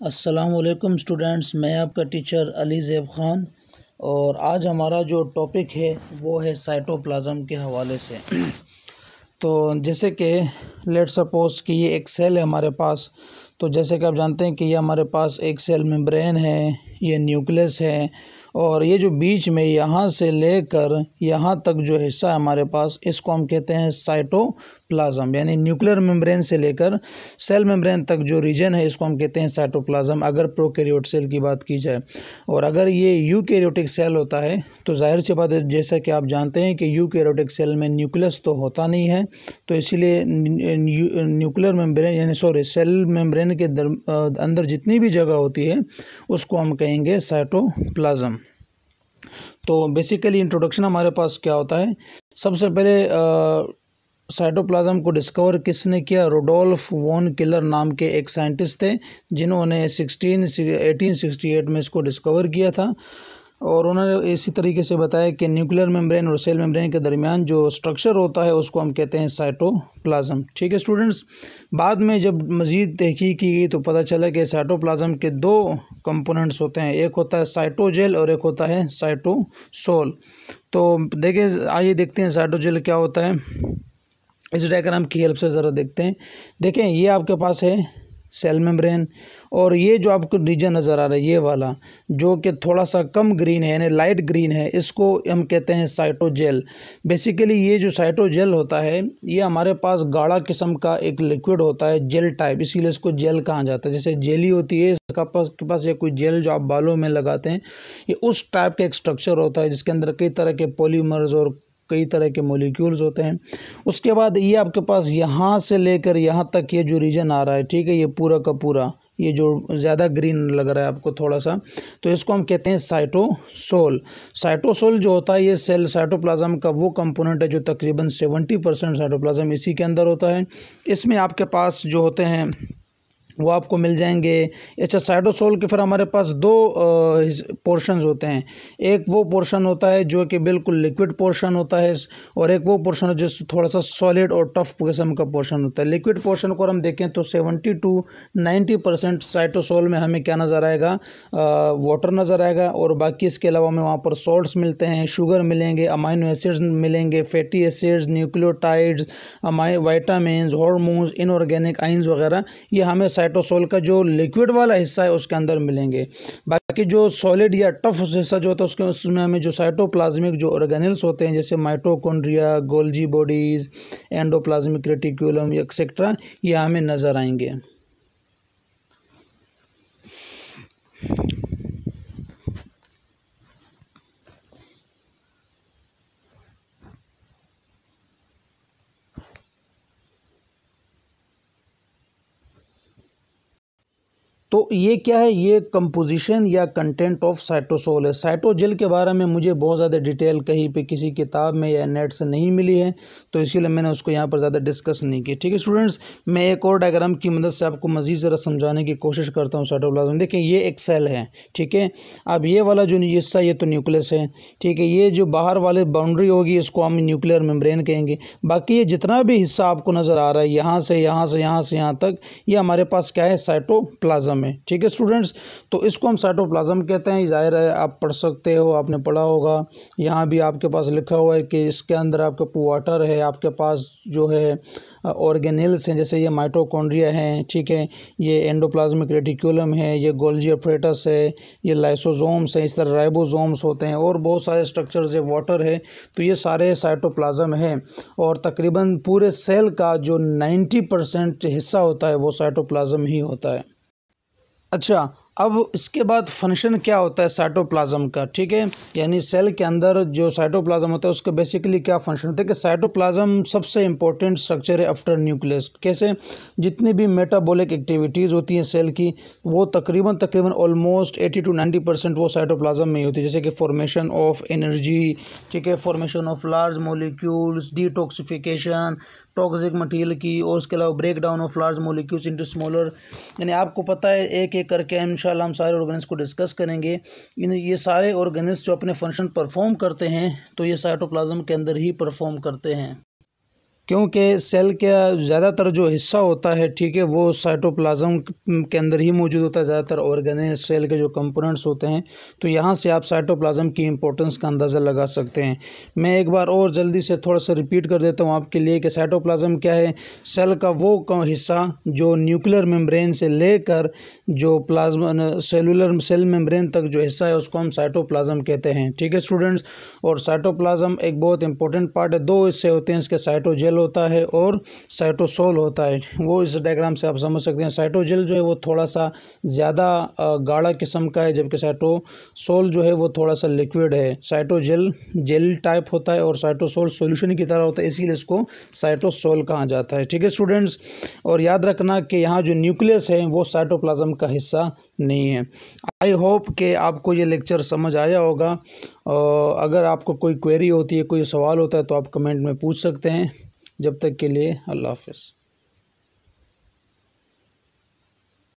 असलकुम स्टूडेंट्स, मैं आपका टीचर अली ज़ैब ख़ान और आज हमारा जो टॉपिक है वो है साइटोप्लाज़म के हवाले से। तो जैसे कि लेट सपोज़ कि ये एक सेल है हमारे पास तो जैसे कि आप जानते हैं कि ये हमारे पास एक सेल मेम्ब्रेन है, ये न्यूक्लियस है और ये जो बीच में यहाँ से लेकर यहाँ तक जो हिस्सा है हमारे पास, इसको हम कहते हैं साइटोप्लाज्म यानी न्यूक्लियर मेम्ब्रेन से लेकर सेल मेम्ब्रेन तक जो रीजन है, इसको हम कहते हैं साइटोप्लाज्म, अगर प्रोकैरियोट सेल की बात की जाए। और अगर ये यूकैरियोटिक सेल होता है तो ज़ाहिर सी बात है, जैसा कि आप जानते हैं कि यूकैरियोटिक सेल में न्यूक्लियस तो होता नहीं है तो इसीलिए न्यूक्लियर मेम्ब्रेन, यानी सॉरी, सेल मेम्ब्रेन के अंदर जितनी भी जगह होती है, उसको हम कहेंगे साइटोप्लाज्म। तो बेसिकली इंट्रोडक्शन हमारे पास क्या होता है? सबसे पहले साइटोप्लाज्म को डिस्कवर किसने किया? रोडोल्फ वॉन किलर नाम के एक साइंटिस्ट थे, जिन्होंने सिक्सटीन एटीन सिक्सटी एट में इसको डिस्कवर किया था। और उन्होंने इसी तरीके से बताया कि न्यूक्लियर मेम्ब्रेन और सेल मेम्ब्रेन के दरमियान जो स्ट्रक्चर होता है, उसको हम कहते हैं साइटोप्लाज्म। ठीक है स्टूडेंट्स बाद में जब मज़ीद तहकीक की गई तो पता चला कि साइटोप्लाज्म के दो कंपोनेंट्स होते हैं। एक होता है साइटोजेल और एक होता है साइटोसोल तो देखिए आइए देखते हैं साइटोजेल क्या होता है। इस डायग्राम की हेल्प से ज़रा देखते हैं। देखें, ये आपके पास है सेल मेम्ब्रेन और ये जो आपको रीजन नज़र आ रहा है, ये वाला, जो कि थोड़ा सा कम ग्रीन है, यानी लाइट ग्रीन है, इसको हम कहते हैं साइटोजेल बेसिकली ये जो साइटोजेल होता है, ये हमारे पास गाढ़ा किस्म का एक लिक्विड होता है जेल टाइप इसीलिए इसको जेल कहा जाता है। जैसे जेली होती है, इसका पास, के पास ये कोई जेल जो आप बालों में लगाते हैं, ये उस टाइप का एक स्ट्रक्चर होता है, जिसके अंदर कई तरह के पोलीमर्स और कई तरह के मोलिक्यूल्स होते हैं। उसके बाद ये आपके पास यहाँ से लेकर यहाँ तक ये जो रीजन आ रहा है, ठीक है, ये पूरा का पूरा, ये जो ज़्यादा ग्रीन लग रहा है आपको थोड़ा सा तो इसको हम कहते हैं साइटोसोल साइटोसोल जो होता है, ये सेल साइटोप्लाज्म का वो कंपोनेंट है जो तकरीबन सेवेंटी परसेंट साइटोप्लाज्म इसी के अंदर होता है। इसमें आपके पास जो होते हैं वो आपको मिल जाएँगे। अच्छा साइडोसोल के फिर हमारे पास दो पोर्शन होते हैं। एक वो पोर्शन होता है जो कि बिल्कुल लिक्विड पोर्शन होता है, और एक वो पोर्शन जो थोड़ा सा सॉलिड और टफ किस्म का पोर्शन होता है। लिक्विड पोर्शन को हम देखें तो seventy two ninety percent cytosol में हमें क्या नज़र आएगा? वाटर नज़र आएगा, और बाकी इसके अलावा हमें वहाँ पर सॉल्ट्स मिलते हैं, शुगर मिलेंगे, अमाइनो एसिड्स मिलेंगे, फैटी एसिड्स, न्यूक्लियोटाइड्स, अमाइ वाइटामिन हॉर्मोन्स, इनऑर्गेनिक आइंस वगैरह, ये हमें साइटोसोल का जो लिक्विड वाला हिस्सा है, उसके अंदर मिलेंगे। बाकी जो सॉलिड या टफ हिस्सा जो होता है, उसके उसमें हमें जो साइटोप्लाज्मिक जो ऑर्गेनल्स होते हैं, जैसे mitochondria Golgi bodies endoplasmic reticulum etcetera ये हमें नज़र आएँगे। तो ये क्या है? ये कंपोजिशन या कंटेंट ऑफ़ साइटोसोल है। साइटोजेल के बारे में मुझे बहुत ज़्यादा डिटेल कहीं पे किसी किताब में या नेट से नहीं मिली है तो इसीलिए मैंने उसको यहाँ पर ज़्यादा डिस्कस नहीं की ठीक है स्टूडेंट्स मैं एक और डायग्राम की मदद से आपको मज़ीद ज़रा समझाने की कोशिश करता हूँ साइटोप्लाज्म देखिए, ये एक सेल है, ठीक है? अब ये वाला जो हिस्सा, ये तो न्यूक्लियस है, ठीक है? ये जो बाहर वाले बाउंड्री होगी, इसको हम न्यूक्लियर मेम्ब्रेन कहेंगे। बाकी ये जितना भी हिस्सा आपको नज़र आ रहा है, यहाँ से यहाँ से यहाँ से, यहाँ तक, ये हमारे पास क्या है? साइटोप्लाज्म में। ठीक है स्टूडेंट्स तो इसको हम साइटोप्लाज्म कहते हैं। ज़ाहिर है, आप पढ़ सकते हो, आपने पढ़ा होगा। यहाँ भी आपके पास लिखा हुआ है कि इसके अंदर आपके वाटर है, आपके पास जो है ऑर्गेनिल्स हैं, जैसे ये माइटोकॉन्ड्रिया हैं, ठीक है? ये एंडोप्लाज्मिक रेटिकुलम है, ये गोल्जी अप्रेटस है, ये लाइसोजोम्स हैं, इस तरह राइबोजोम्स होते हैं और बहुत सारे स्ट्रक्चर्स है वाटर है तो ये सारे साइटोप्लाज्म है। और तकरीबन पूरे सेल का जो नाइन्टी परसेंट हिस्सा होता है, वो साइटोप्लाज्म ही होता है। अच्छा अब इसके बाद फ़ंक्शन क्या होता है साइटोप्लाज्म का? ठीक है? यानी सेल के अंदर जो साइटोप्लाज्म होता है, उसका बेसिकली क्या फ़ंक्शन होता है कि साइटोप्लाज्म सबसे इंपॉर्टेंट स्ट्रक्चर है आफ्टर न्यूक्लियस कैसे? जितनी भी मेटाबॉलिक एक्टिविटीज़ होती हैं सेल की, वो तकरीबन तकरीबन almost eighty two ninety percent वो साइटोप्लाज्म में ही होती है। जैसे कि फॉर्मेशन ऑफ़ एनर्जी ठीक है? Formation of large molecules detoxification toxic material की और उसके अलावा break down of large molecules into smaller यानी आपको पता है एक एक करके इन हम सारे ऑर्गेनिक्स को डिस्कस करेंगे। इन ये सारे ऑर्गेनिक्स जो अपने फ़ंक्शन परफॉर्म करते हैं तो ये साइटोप्लाज्म के अंदर ही परफॉर्म करते हैं। क्योंकि सेल का ज़्यादातर जो हिस्सा होता है, ठीक है, वो साइटोप्लाज्म के अंदर ही मौजूद होता है, ज़्यादातर ऑर्गेनिक सेल के जो कंपोनेंट्स होते हैं। तो यहाँ से आप साइटोप्लाज्म की इंपॉर्टेंस का अंदाज़ा लगा सकते हैं। मैं एक बार और जल्दी से थोड़ा सा रिपीट कर देता हूँ आपके लिए कि साइटोप्लाज्म क्या है। सेल का वो हिस्सा जो न्यूक्लियर मेम्ब्रेन से लेकर जो प्लाज्मा सेलुलर सेल मेम्ब्रेन तक जो हिस्सा है, उसको हम साइटोप्लाज्म कहते हैं। ठीक है स्टूडेंट्स और साइटोप्लाज्म एक बहुत इंपॉर्टेंट पार्ट है। दो हिस्से होते हैं इसके साइटोजेल होता है और साइटोसोल होता है। वो इस डायग्राम से आप समझ सकते हैं। साइटोजेल जो है वो थोड़ा सा ज़्यादा गाढ़ा किस्म का है, जबकि साइटोसोल जो है वो थोड़ा सा लिक्विड है। साइटोजेल जेल टाइप होता है और साइटोसोल सोल्यूशन की तरह होता है, इसीलिए इसको साइटोसोल कहा जाता है। ठीक है स्टूडेंट्स और याद रखना कि यहाँ जो न्यूक्लियस है, वो साइटोप्लाज्म का हिस्सा नहीं है। आई होप कि आपको ये लेक्चर समझ आया होगा। और अगर आपको कोई क्वेरी होती है, कोई सवाल होता है तो आप कमेंट में पूछ सकते हैं। जब तक के लिए अल्लाह हाफ़